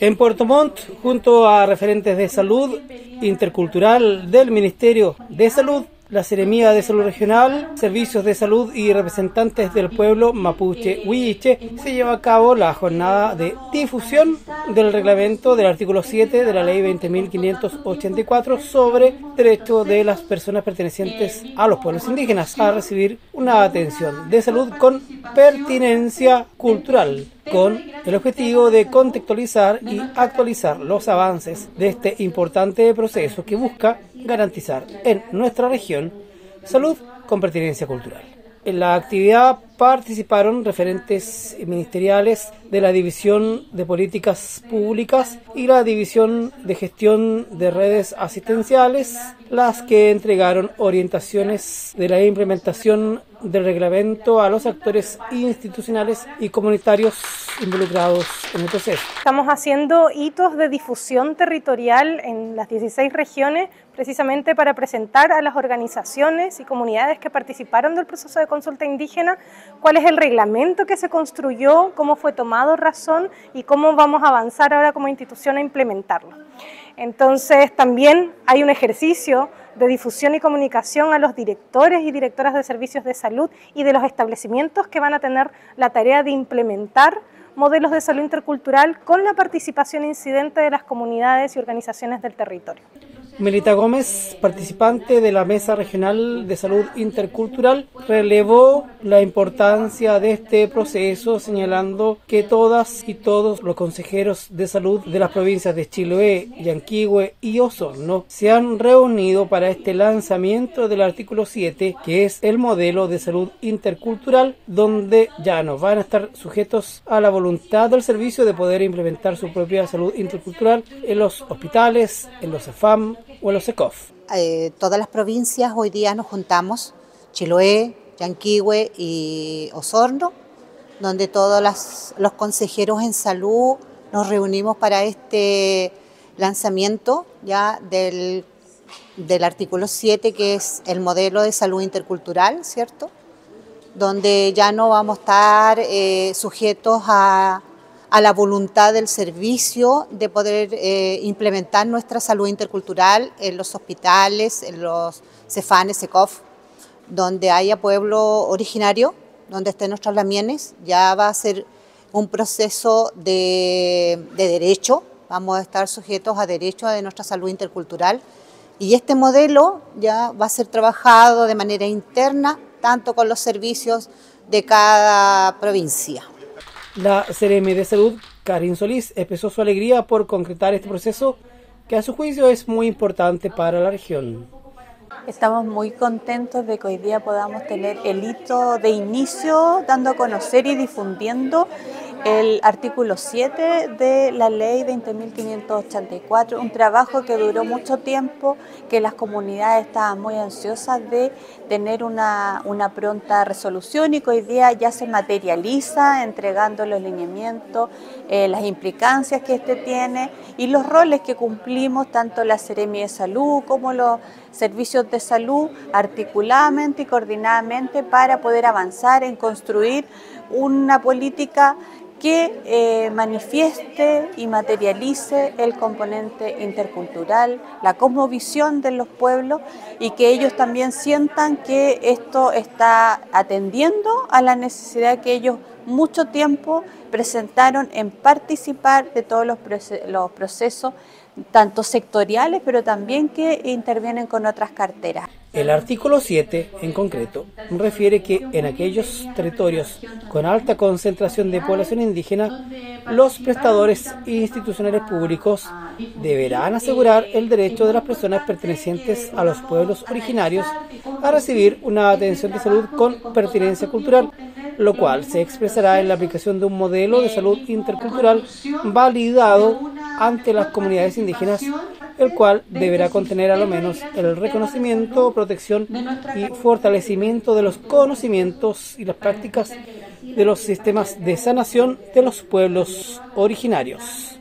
En Puerto Montt, junto a referentes de salud intercultural del Ministerio de Salud, la Seremía de Salud Regional, Servicios de Salud y representantes del pueblo mapuche huilliche, se lleva a cabo la jornada de difusión del reglamento del artículo 7 de la Ley 20.584 sobre derecho de las personas pertenecientes a los pueblos indígenas a recibir una atención de salud con pertinencia cultural con el objetivo de contextualizar y actualizar los avances de este importante proceso que busca garantizar en nuestra región salud con pertinencia cultural. En la actividad participaron referentes ministeriales de la División de Políticas Públicas y la División de Gestión de Redes Asistenciales, las que entregaron orientaciones de la implementación del reglamento a los actores institucionales y comunitarios involucrados en el proceso. Estamos haciendo hitos de difusión territorial en las 16 regiones precisamente para presentar a las organizaciones y comunidades que participaron del proceso de consulta indígena cuál es el reglamento que se construyó, cómo fue tomado razón y cómo vamos a avanzar ahora como institución a implementarlo. Entonces también hay un ejercicio de difusión y comunicación a los directores y directoras de servicios de salud y de los establecimientos que van a tener la tarea de implementar modelos de salud intercultural con la participación incidente de las comunidades y organizaciones del territorio. Melita Gómez, participante de la Mesa Regional de Salud Intercultural, relevó la importancia de este proceso, señalando que todas y todos los consejeros de salud de las provincias de Chiloé, Yanquihue y Osorno se han reunido para este lanzamiento del artículo 7, que es el modelo de salud intercultural, donde ya no van a estar sujetos a la voluntad del servicio de poder implementar su propia salud intercultural en los hospitales, en los EFAM, o los ECOF? Eh, todas las provincias hoy día nos juntamos, Chiloé, Yanquihue y Osorno, donde todos los consejeros en salud nos reunimos para este lanzamiento ya del, del artículo 7, que es el modelo de salud intercultural, ¿cierto? Donde ya no vamos a estar eh, sujetos a a la voluntad del servicio de poder eh, implementar nuestra salud intercultural en los hospitales, en los CEFANES, CECOF, donde haya pueblo originario, donde estén nuestros lamienes, ya va a ser un proceso de, de derecho, vamos a estar sujetos a derechos de nuestra salud intercultural. Y este modelo ya va a ser trabajado de manera interna, tanto con los servicios de cada provincia. La CRM de Salud, Karin Solís, expresó su alegría por concretar este proceso que a su juicio es muy importante para la región. Estamos muy contentos de que hoy día podamos tener el hito de inicio, dando a conocer y difundiendo el artículo 7 de la ley 20.584, un trabajo que duró mucho tiempo, que las comunidades estaban muy ansiosas de tener una, pronta resolución y que hoy día ya se materializa entregando los lineamientos, eh, las implicancias que este tiene y los roles que cumplimos tanto la Seremi de Salud como los servicios de salud articuladamente y coordinadamente para poder avanzar en construir una política que eh, manifieste y materialice el componente intercultural, la cosmovisión de los pueblos y que ellos también sientan que esto está atendiendo a la necesidad que ellos mucho tiempo presentaron en participar de todos los, los procesos tanto sectoriales, pero también que intervienen con otras carteras. El artículo 7, en concreto, refiere que en aquellos territorios con alta concentración de población indígena, los prestadores institucionales públicos deberán asegurar el derecho de las personas pertenecientes a los pueblos originarios a recibir una atención de salud con pertinencia cultural lo cual se expresará en la aplicación de un modelo de salud intercultural validado ante las comunidades indígenas, el cual deberá contener a lo menos el reconocimiento, protección y fortalecimiento de los conocimientos y las prácticas de los sistemas de sanación de los pueblos originarios.